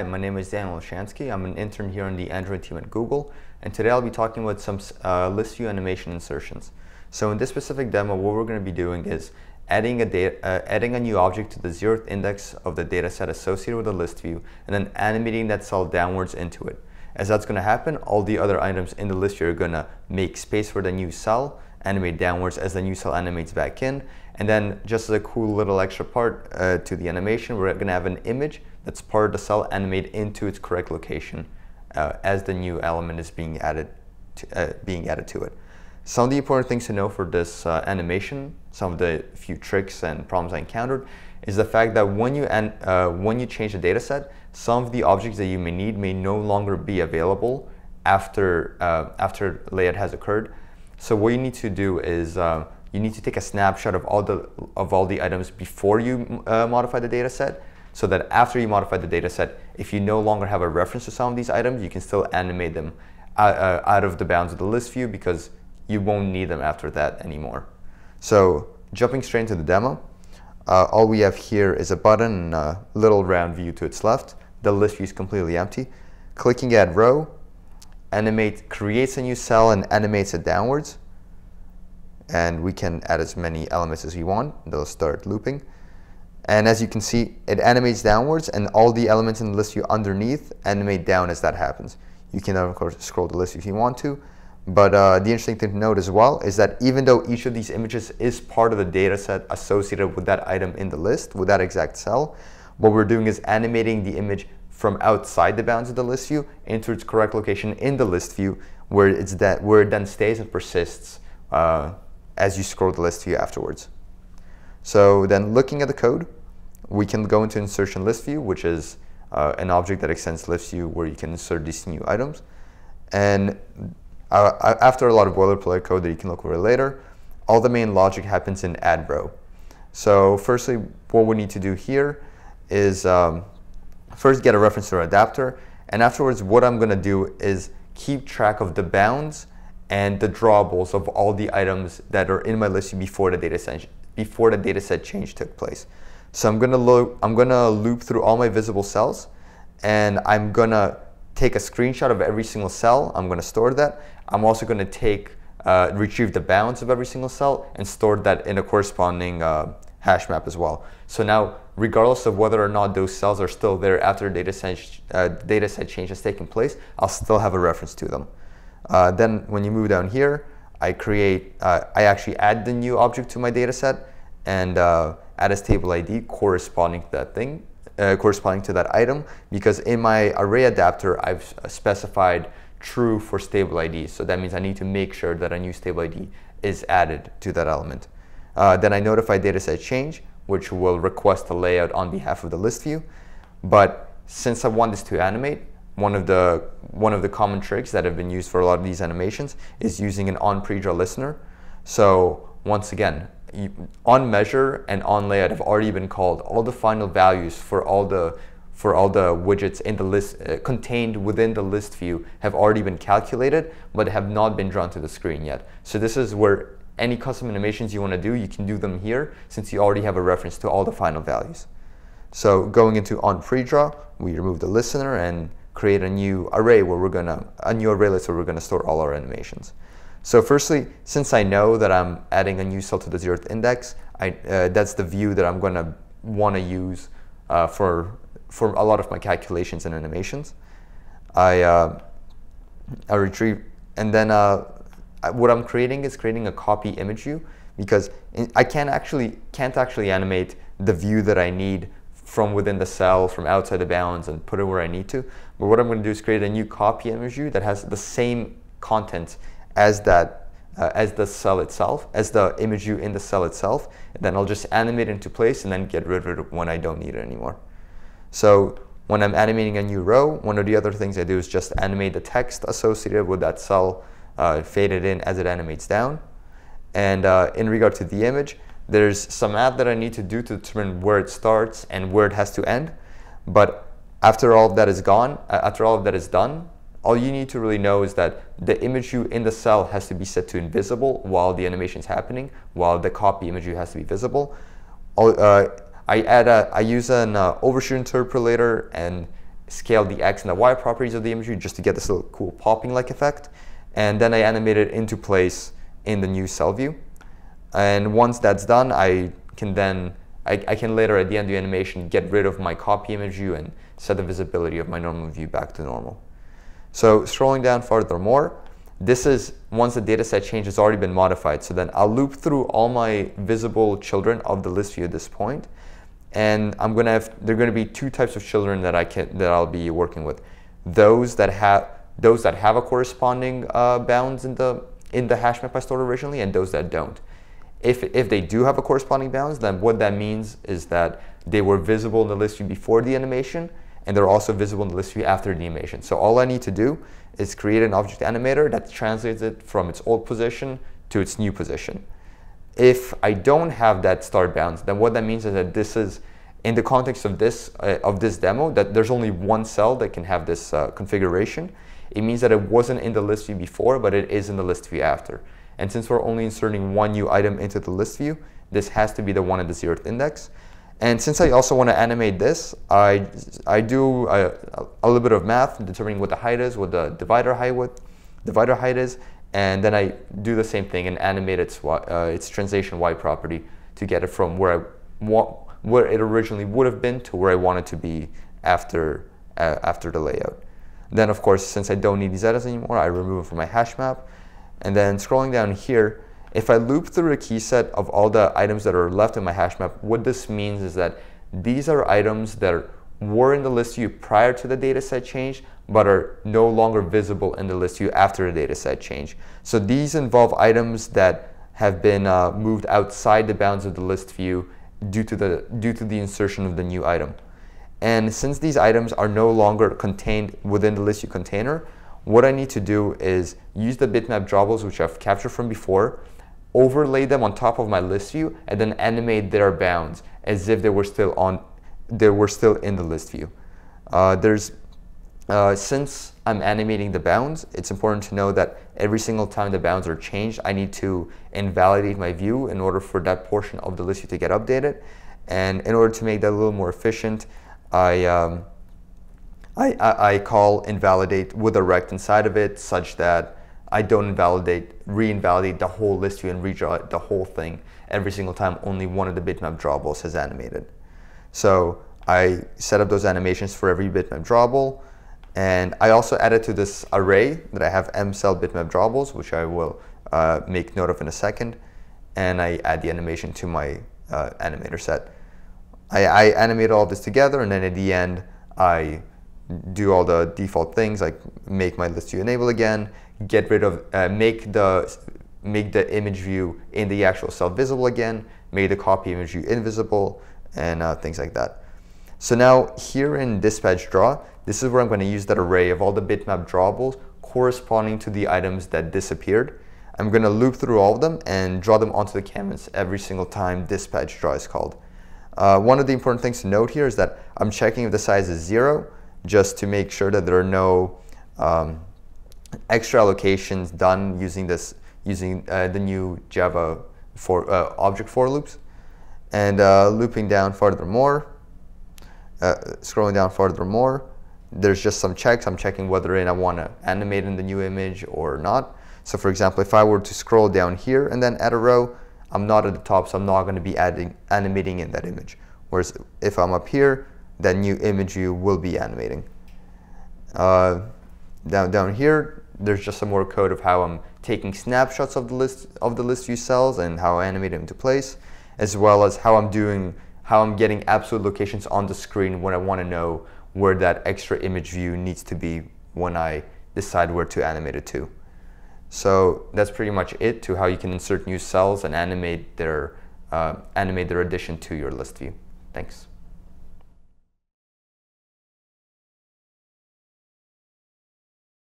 Hi, my name is Daniel Olshansky. I'm an intern here on the Android team at Google, and today I'll be talking about some uh, list view animation insertions. So in this specific demo, what we're going to be doing is adding a, data, uh, adding a new object to the zeroth index of the data set associated with the list view, and then animating that cell downwards into it. As that's going to happen, all the other items in the list view are going to make space for the new cell, animate downwards as the new cell animates back in, and then just as a cool little extra part uh, to the animation, we're going to have an image that's part of the cell animate into its correct location uh, as the new element is being added to, uh, being added to it. Some of the important things to know for this uh, animation, some of the few tricks and problems I encountered, is the fact that when you, uh, when you change the data set, some of the objects that you may need may no longer be available after, uh, after layout has occurred. So what you need to do is you need to take a snapshot of all the, of all the items before you uh, modify the data set so that after you modify the data set, if you no longer have a reference to some of these items, you can still animate them out, uh, out of the bounds of the list view because you won't need them after that anymore. So jumping straight into the demo, uh, all we have here is a button and a little round view to its left. The list view is completely empty. Clicking add row, animate creates a new cell and animates it downwards. And we can add as many elements as we want. They'll start looping. And as you can see, it animates downwards and all the elements in the list view underneath animate down as that happens. You can, of course, scroll the list if you want to. But uh, the interesting thing to note as well is that even though each of these images is part of the data set associated with that item in the list, with that exact cell, what we're doing is animating the image from outside the bounds of the list view into its correct location in the list view where, it's that, where it then stays and persists uh, as you scroll the list view afterwards. So then looking at the code, we can go into insertion list view, which is uh, an object that extends list view where you can insert these new items. And uh, after a lot of boilerplate code that you can look over later, all the main logic happens in add row. So firstly, what we need to do here is um, first get a reference to our adapter. And afterwards, what I'm going to do is keep track of the bounds and the drawables of all the items that are in my list before the data set, before the data set change took place. So I'm gonna loop, I'm gonna loop through all my visible cells and I'm gonna take a screenshot of every single cell. I'm gonna store that. I'm also gonna take, uh, retrieve the bounds of every single cell and store that in a corresponding uh, hash map as well. So now, regardless of whether or not those cells are still there after the data set, uh, data set change has taken place, I'll still have a reference to them. Uh, then when you move down here, I create, uh, I actually add the new object to my data set and uh, add a stable ID corresponding to that thing, uh, corresponding to that item, because in my array adapter, I've specified true for stable ID. So that means I need to make sure that a new stable ID is added to that element. Uh, then I notify dataset change, which will request a layout on behalf of the list view. But since I want this to animate, one of the one of the common tricks that have been used for a lot of these animations is using an on pre-draw listener. So once again, on measure and on layout have already been called. All the final values for all the for all the widgets in the list uh, contained within the list view have already been calculated, but have not been drawn to the screen yet. So this is where any custom animations you want to do, you can do them here since you already have a reference to all the final values. So going into on pre-draw, we remove the listener and create a new array where we're gonna, a new array list where we're gonna store all our animations. So firstly, since I know that I'm adding a new cell to the zeroth index, I, uh, that's the view that I'm want to use uh, for, for a lot of my calculations and animations. I, uh, I retrieve, and then uh, what I'm creating is creating a copy image view because I can't actually, can't actually animate the view that I need from within the cell, from outside the bounds, and put it where I need to. But what I'm going to do is create a new copy image view that has the same content as that uh, as the cell itself, as the image view in the cell itself. And then I'll just animate it into place and then get rid of it when I don't need it anymore. So when I'm animating a new row, one of the other things I do is just animate the text associated with that cell uh, it in as it animates down. And uh, in regard to the image, there's some math that I need to do to determine where it starts and where it has to end. But after all of that is gone, after all of that is done, all you need to really know is that the image view in the cell has to be set to invisible while the animation is happening, while the copy image view has to be visible. Uh, I add a, I use an uh, overshoot interpolator and scale the X and the Y properties of the image view just to get this little cool popping like effect. And then I animate it into place in the new cell view. And once that's done, I can then, I, I can later at the end of the animation get rid of my copy image view and set the visibility of my normal view back to normal. So scrolling down further more, this is once the data set change has already been modified. So then I'll loop through all my visible children of the list view at this point, and I'm gonna have there are gonna be two types of children that I can that I'll be working with. Those that have those that have a corresponding uh, bounds in the in the hash map I stored originally, and those that don't. If if they do have a corresponding bounds, then what that means is that they were visible in the list view before the animation, and they're also visible in the list view after the animation. So all I need to do is create an object animator that translates it from its old position to its new position. If I don't have that start bounds, then what that means is that this is, in the context of this, uh, of this demo, that there's only one cell that can have this uh, configuration. It means that it wasn't in the list view before, but it is in the list view after. And since we're only inserting one new item into the list view, this has to be the one at the zeroth index. And since I also want to animate this, I, I do a, a, little bit of math, determining what the height is, what the divider height, divider height is, and then I do the same thing and animate its, uh, its translation Y property to get it from where I want, where it originally would have been to where I want it to be after, uh, after the layout. Then of course, since I don't need these edits anymore, I remove them from my hash map. And then scrolling down here, if I loop through a key set of all the items that are left in my hash map, what this means is that these are items that were in the list view prior to the dataset change, but are no longer visible in the list view after the dataset change. So these involve items that have been uh, moved outside the bounds of the list view due to the, due to the insertion of the new item. And since these items are no longer contained within the list view container, what I need to do is use the bitmap drawables which I've captured from before overlay them on top of my list view, and then animate their bounds as if they were still on, they were still in the list view. Uh, there's, uh, since I'm animating the bounds, it's important to know that every single time the bounds are changed, I need to invalidate my view in order for that portion of the list view to get updated. And in order to make that a little more efficient, I, um, I, I, I call invalidate with a rect inside of it such that I don't invalidate, re-invalidate the whole list view and redraw the whole thing every single time only one of the bitmap drawables has animated. So I set up those animations for every bitmap drawable. And I also added to this array that I have m cell bitmap drawables, which I will uh, make note of in a second. And I add the animation to my uh, animator set. I, I animate all this together, and then at the end, I do all the default things like make my list view enable again, get rid of, uh, make the make the image view in the actual cell visible again, make the copy image view invisible, and uh, things like that. So now here in dispatch draw, this is where I'm going to use that array of all the bitmap drawables corresponding to the items that disappeared. I'm going to loop through all of them and draw them onto the canvas every single time dispatch draw is called. Uh, one of the important things to note here is that I'm checking if the size is zero just to make sure that there are no um, extra allocations done using this using uh, the new Java for uh, object for loops. And uh, looping down furthermore uh, scrolling down furthermore there's just some checks. I'm checking whether I want to animate in the new image or not. So for example if I were to scroll down here and then add a row I'm not at the top so I'm not going to be adding animating in that image. Whereas if I'm up here that new image view will be animating uh, down down here there's just some more code of how I'm taking snapshots of the list of the list view cells and how I animate them into place, as well as how I'm doing how I'm getting absolute locations on the screen when I want to know where that extra image view needs to be when I decide where to animate it to. So that's pretty much it to how you can insert new cells and animate their uh, animate their addition to your list view. Thanks.